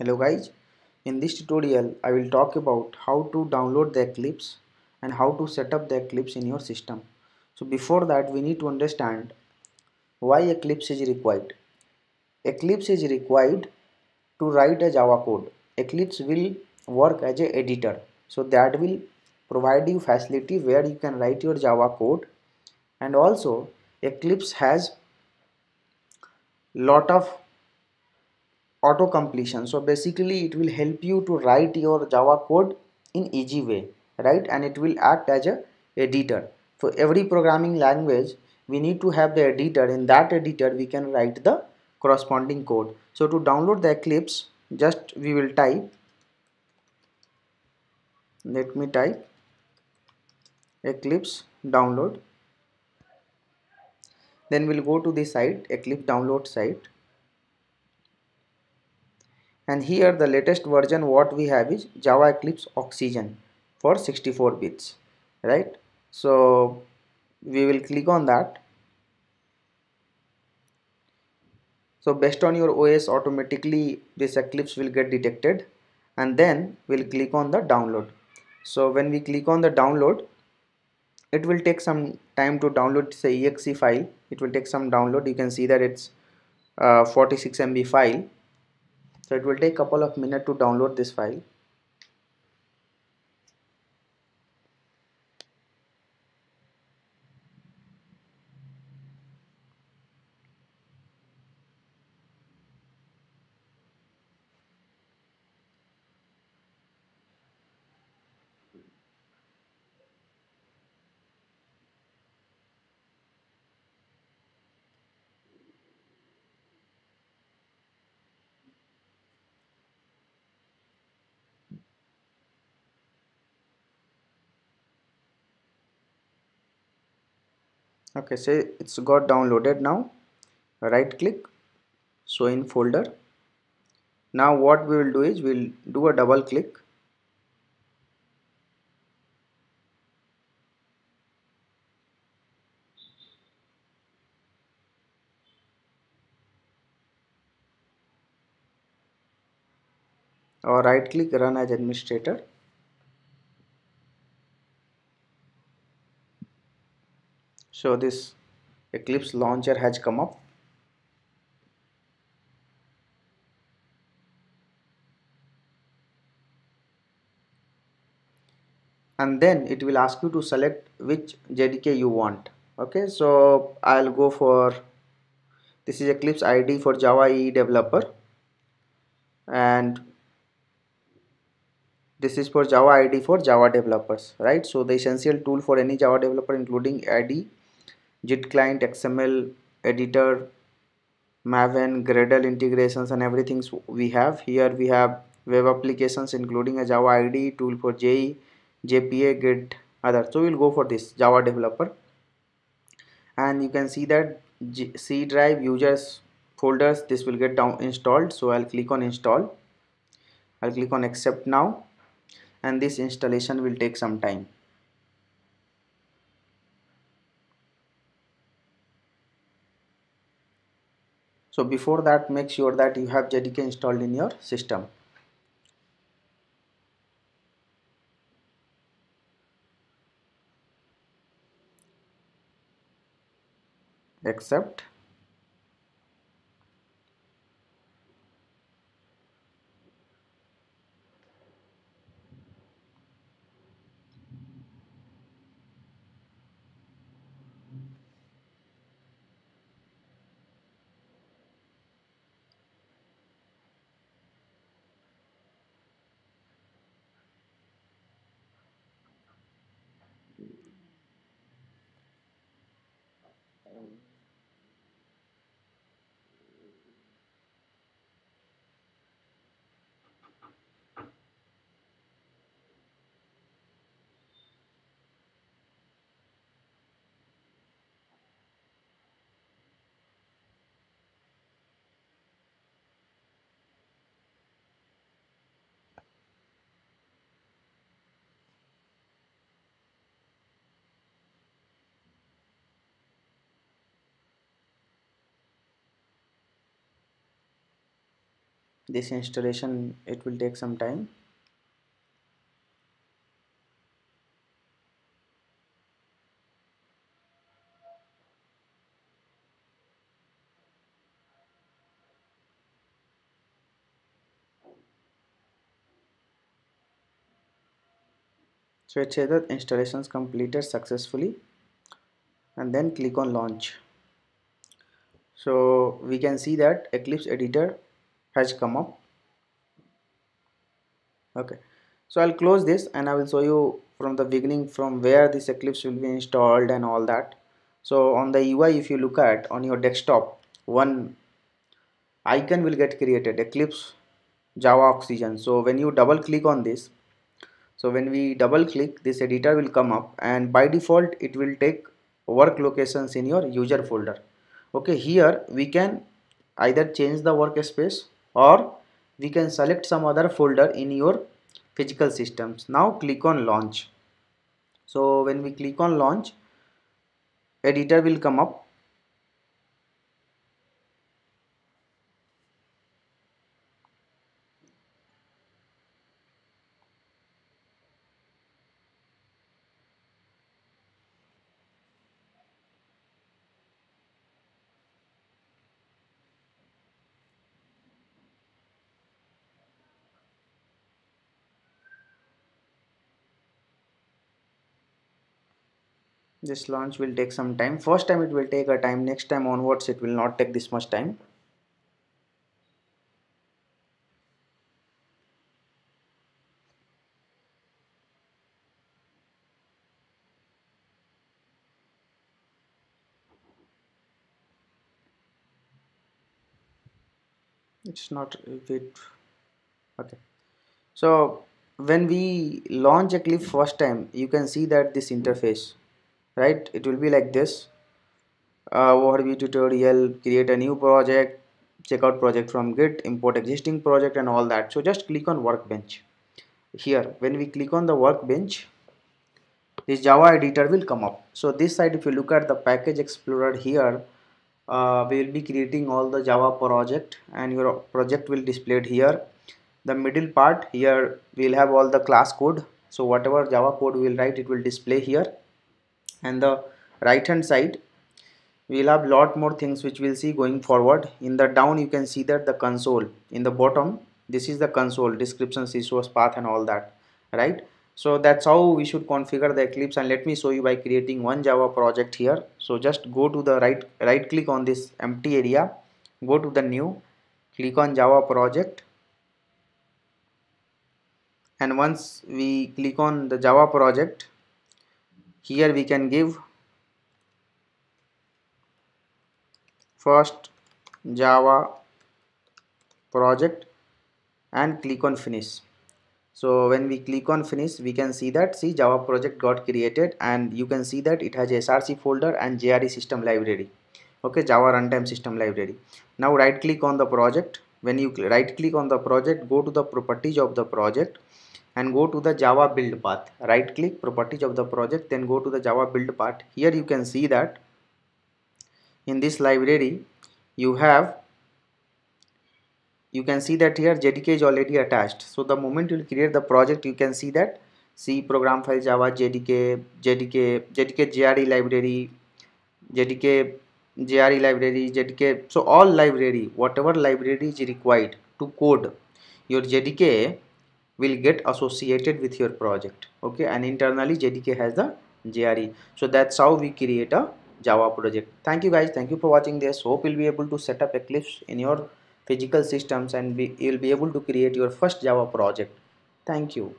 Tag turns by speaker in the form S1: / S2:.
S1: Hello guys, in this tutorial I will talk about how to download the Eclipse and how to set up the Eclipse in your system. So before that we need to understand why Eclipse is required. Eclipse is required to write a Java code. Eclipse will work as a editor so that will provide you facility where you can write your Java code and also Eclipse has lot of auto completion. So basically it will help you to write your java code in easy way right? And it will act as a editor. For every programming language we need to have the editor. In that editor we can write the corresponding code. So to download the eclipse just we will type let me type eclipse download. Then we'll go to the site eclipse download site and here the latest version what we have is java eclipse oxygen for 64 bits right? So we will click on that. So based on your os automatically this eclipse will get detected. And then we'll click on the download. So when we click on the download it will take some time to download the exe file. It will take some download. You can see that it's uh, 46 MB file so it will take couple of minutes to download this file okay so it's got downloaded now. Right click show in folder. Now what we will do is we'll do a double click or right click run as administrator so this Eclipse launcher has come up. And then it will ask you to select which JDK you want. Okay so I'll go for this is Eclipse ID for Java EE developer. And this is for Java ID for Java developers right? So the essential tool for any Java developer including ID Git client, XML editor, Maven, Gradle integrations and everything we have. Here we have web applications including a Java ID, tool for JE, JPA, Git, other. So we'll go for this Java developer. And you can see that G C drive users folders this will get down installed so I'll click on install I'll click on accept now and this installation will take some time so before that make sure that you have JDK installed in your system. Accept um this installation it will take some time. So it says that installations completed successfully and then click on launch. So we can see that Eclipse editor has come up okay. So I'll close this and I will show you from the beginning from where this Eclipse will be installed and all that. So on the UI if you look at on your desktop one icon will get created Eclipse Java Oxygen. So when you double click on this so when we double click this editor will come up and by default it will take work locations in your user folder. Okay here we can either change the workspace or we can select some other folder in your physical systems. Now click on launch. So when we click on launch editor will come up this launch will take some time. First time it will take a time. Next time onwards it will not take this much time. It's not wait okay. So when we launch Eclipse first time you can see that this interface right? It will be like this. Uh, overview tutorial create a new project check out project from git import existing project and all that. So just click on workbench. Here when we click on the workbench this java editor will come up. So this side if you look at the package explorer here uh, we will be creating all the java project and your project will displayed here. The middle part here we'll have all the class code. So whatever java code we will write it will display here and the right hand side we'll have lot more things which we'll see going forward. In the down you can see that the console. In the bottom this is the console description source path and all that right? So that's how we should configure the eclipse and let me show you by creating one java project here. So just go to the right right click on this empty area go to the new click on java project and once we click on the java project here we can give first java project and click on finish. So when we click on finish we can see that see java project got created and you can see that it has src folder and jre system library. Okay java runtime system library. Now right click on the project. When you right click on the project go to the properties of the project and go to the java build path. Right click properties of the project then go to the java build path. Here you can see that in this library you have you can see that here jdk is already attached. So the moment you create the project you can see that c program file java jdk jdk jdk jre library jdk jre library jdk so all library whatever library is required to code your jdk will get associated with your project okay? And internally jdk has the jre so that's how we create a java project. Thank you guys. Thank you for watching this. Hope you'll be able to set up eclipse in your physical systems and be, you'll be able to create your first java project. Thank you